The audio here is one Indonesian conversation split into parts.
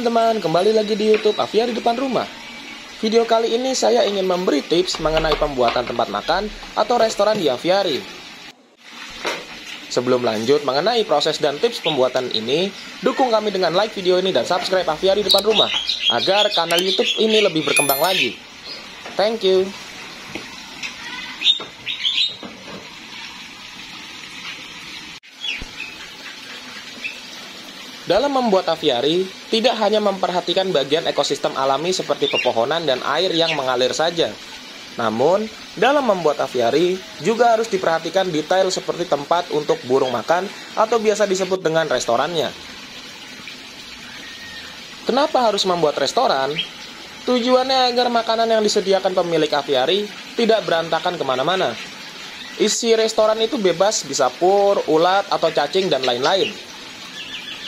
teman-teman, kembali lagi di YouTube Avia di depan rumah. Video kali ini saya ingin memberi tips mengenai pembuatan tempat makan atau restoran di aviari. Sebelum lanjut mengenai proses dan tips pembuatan ini, dukung kami dengan like video ini dan subscribe Aviari depan rumah agar kanal YouTube ini lebih berkembang lagi. Thank you. Dalam membuat aviari, tidak hanya memperhatikan bagian ekosistem alami seperti pepohonan dan air yang mengalir saja. Namun, dalam membuat aviari juga harus diperhatikan detail seperti tempat untuk burung makan atau biasa disebut dengan restorannya. Kenapa harus membuat restoran? Tujuannya agar makanan yang disediakan pemilik aviari tidak berantakan ke mana-mana. Isi restoran itu bebas bisa pur, ulat, atau cacing, dan lain-lain.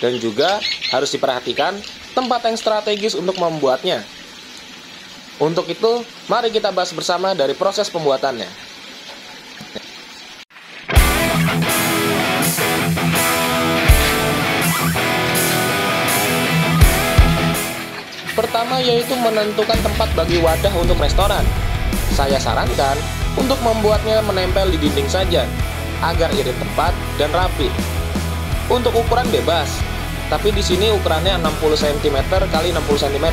Dan juga harus diperhatikan tempat yang strategis untuk membuatnya. Untuk itu, mari kita bahas bersama dari proses pembuatannya. Pertama yaitu menentukan tempat bagi wadah untuk restoran. Saya sarankan untuk membuatnya menempel di dinding saja, agar irit tepat dan rapi. Untuk ukuran bebas, tapi di sini ukurannya 60 cm kali 60 cm.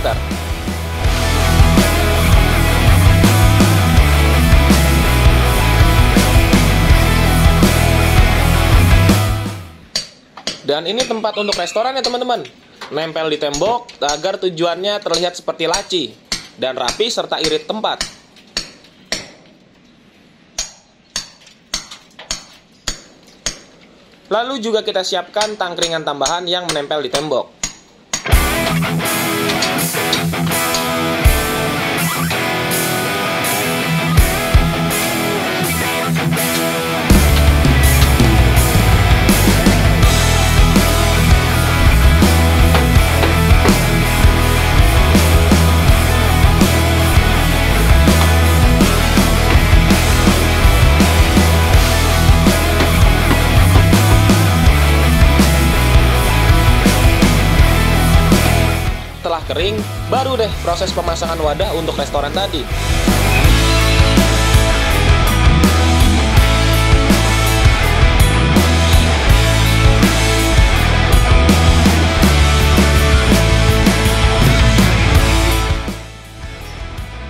Dan ini tempat untuk restoran ya teman-teman. Nempel di tembok agar tujuannya terlihat seperti laci dan rapi serta irit tempat. Lalu juga kita siapkan tangkringan tambahan yang menempel di tembok. Kering, baru deh proses pemasangan wadah untuk restoran tadi.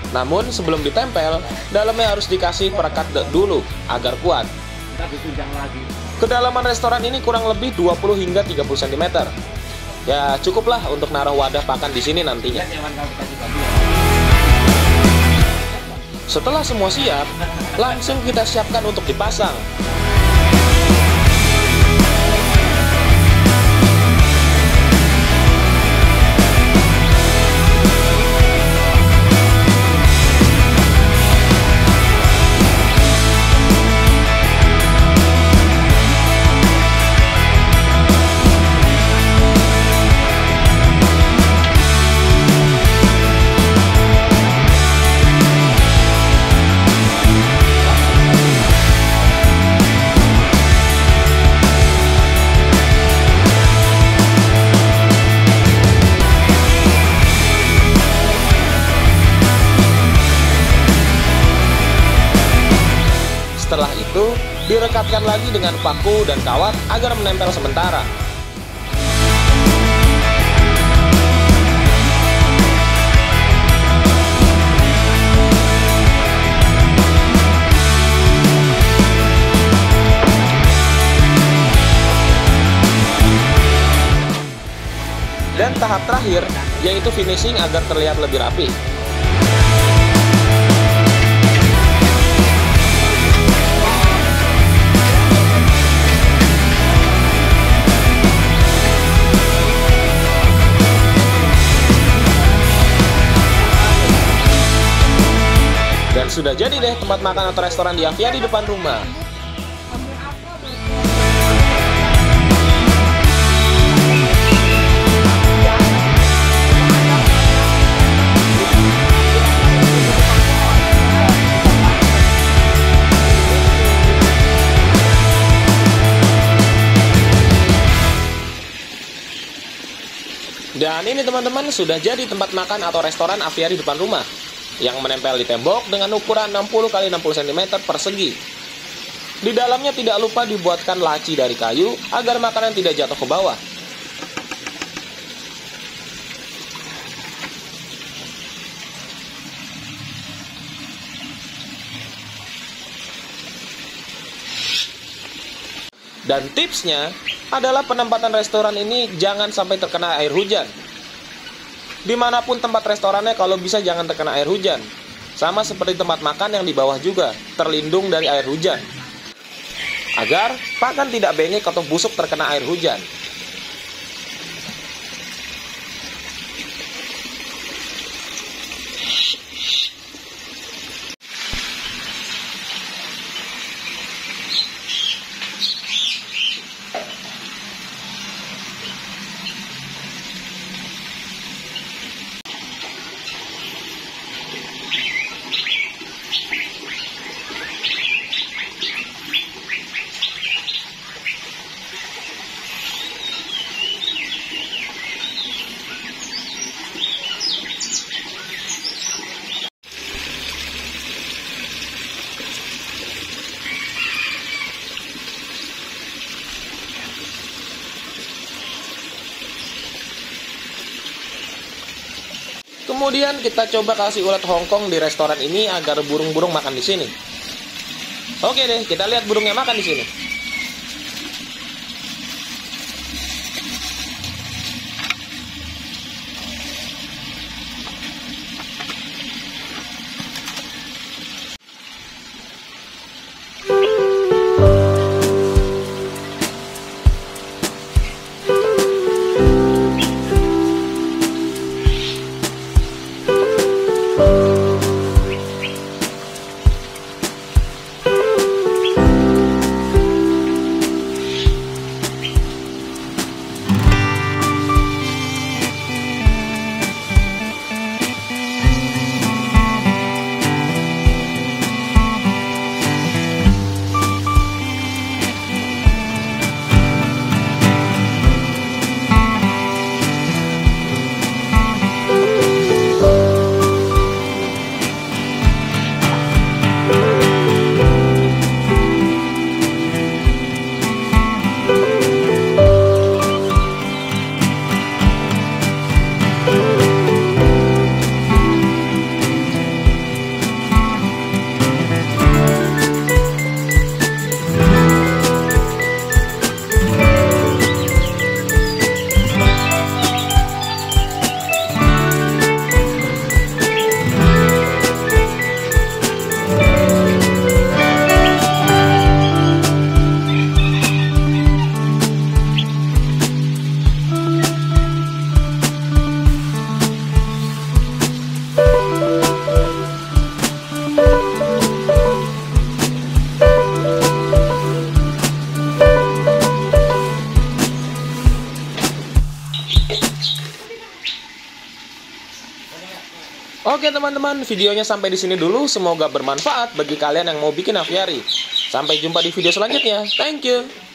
Namun sebelum ditempel, dalamnya harus dikasih perekat dulu agar kuat. Kedalaman restoran ini kurang lebih 20 hingga 30 cm. Ya cukuplah untuk naruh wadah pakan di sini nantinya. Setelah semua siap, langsung kita siapkan untuk dipasang. Setelah itu, direkatkan lagi dengan paku dan kawat agar menempel sementara. Dan tahap terakhir, yaitu finishing agar terlihat lebih rapi. sudah jadi deh tempat makan atau restoran di Avia di depan rumah. Dan ini teman-teman sudah jadi tempat makan atau restoran aviari depan rumah yang menempel di tembok dengan ukuran 60 x 60 cm persegi. Di dalamnya tidak lupa dibuatkan laci dari kayu agar makanan tidak jatuh ke bawah. Dan tipsnya adalah penempatan restoran ini jangan sampai terkena air hujan. Di mana pun tempat restorannya kalau bisa jangan terkena air hujan. Sama seperti tempat makan yang di bawah juga, terlindung dari air hujan. Agar pakan tidak bengek atau busuk terkena air hujan. Kemudian kita coba kasih ulat Hongkong di restoran ini agar burung-burung makan di sini. Oke deh, kita lihat burungnya makan di sini. Oke teman-teman, videonya sampai di sini dulu. Semoga bermanfaat bagi kalian yang mau bikin aviari. Sampai jumpa di video selanjutnya. Thank you.